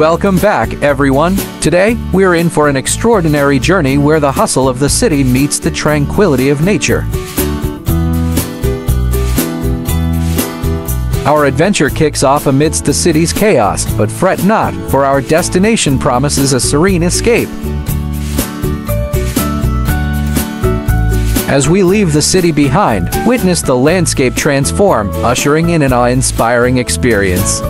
Welcome back, everyone. Today, we're in for an extraordinary journey where the hustle of the city meets the tranquility of nature. Our adventure kicks off amidst the city's chaos, but fret not, for our destination promises a serene escape. As we leave the city behind, witness the landscape transform, ushering in an awe-inspiring experience.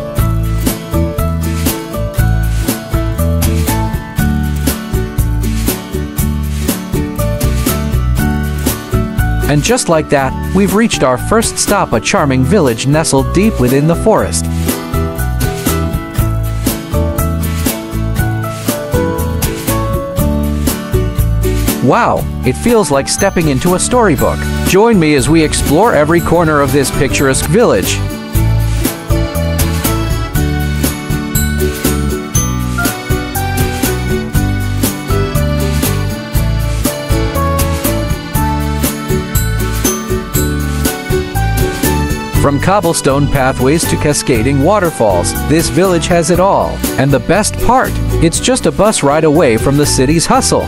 And just like that, we've reached our first stop, a charming village nestled deep within the forest. Wow, it feels like stepping into a storybook. Join me as we explore every corner of this picturesque village. From cobblestone pathways to cascading waterfalls, this village has it all. And the best part, it's just a bus ride away from the city's hustle.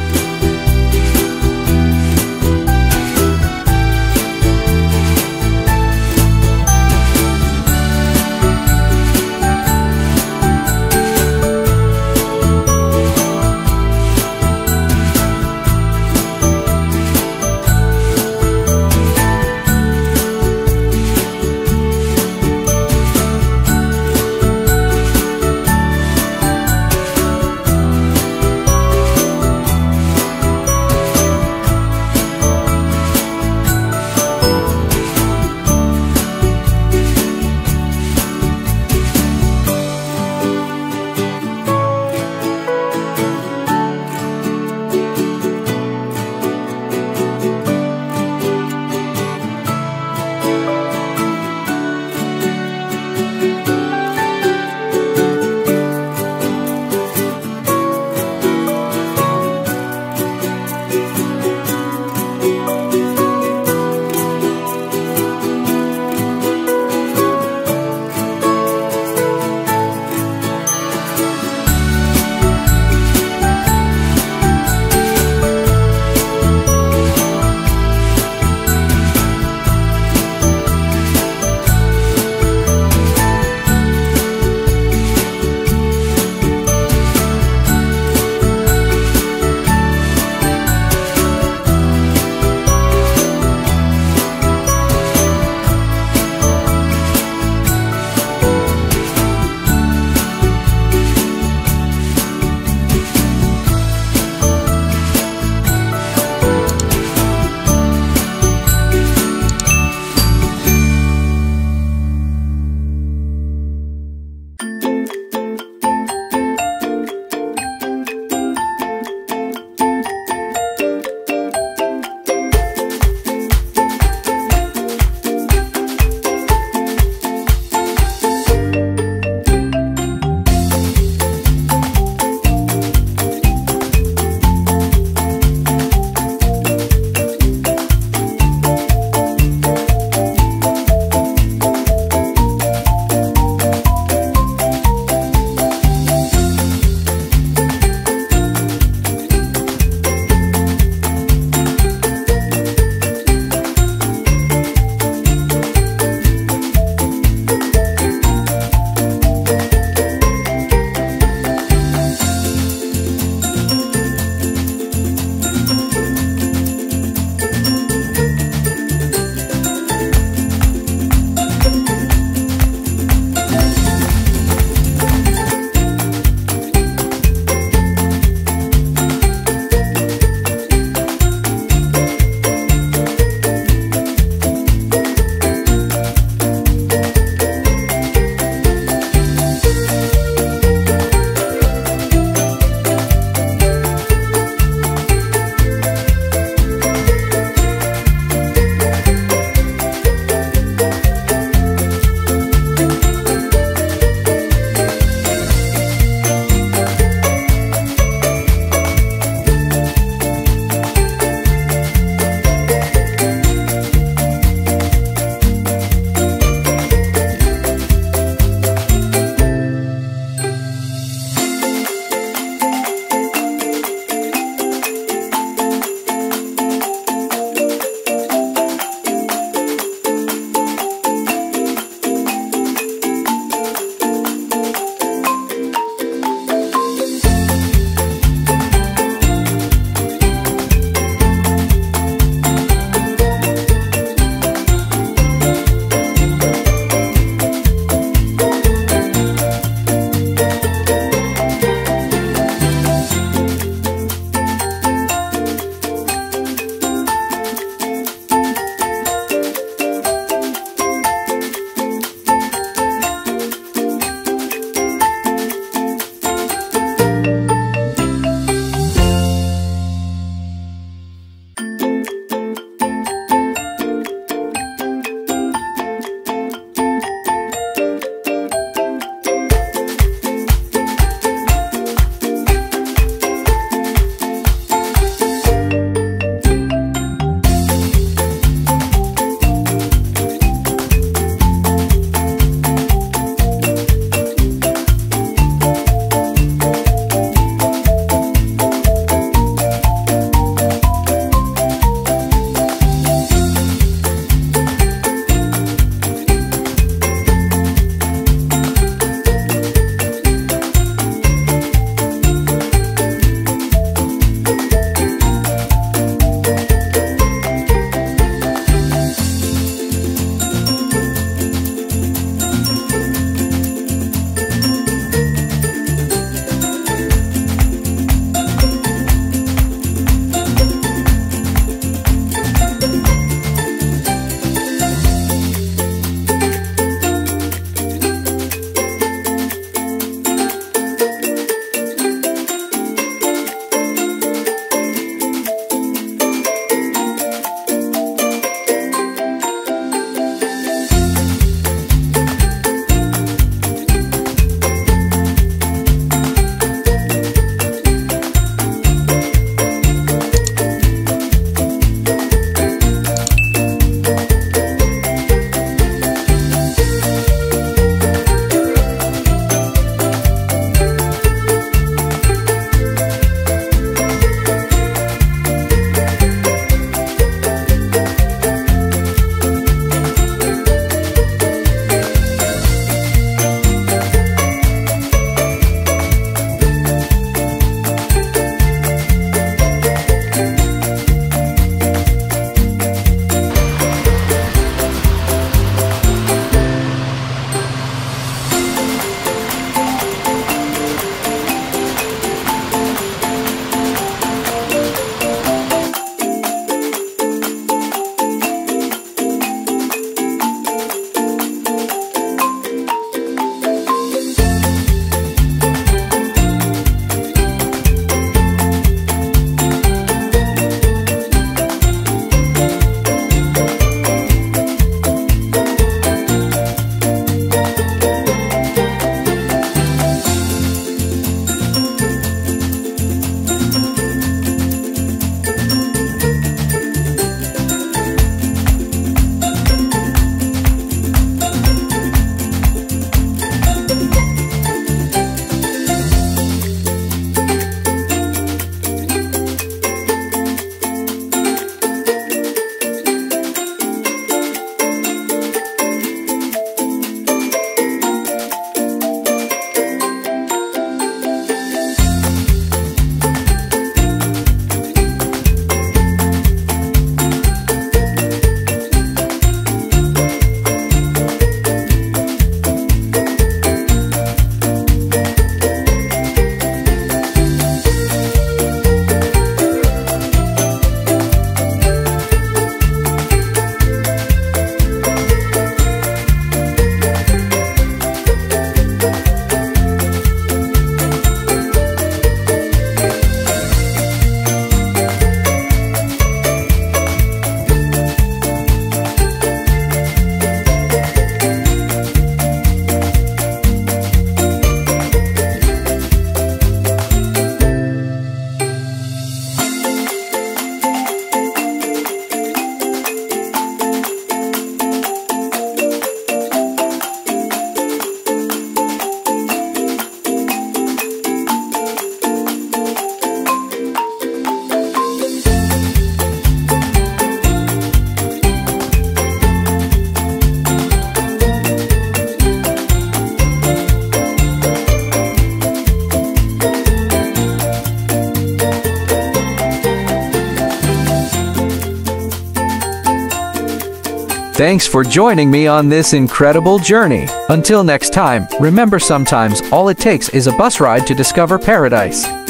Thanks for joining me on this incredible journey. Until next time, remember sometimes all it takes is a bus ride to discover paradise.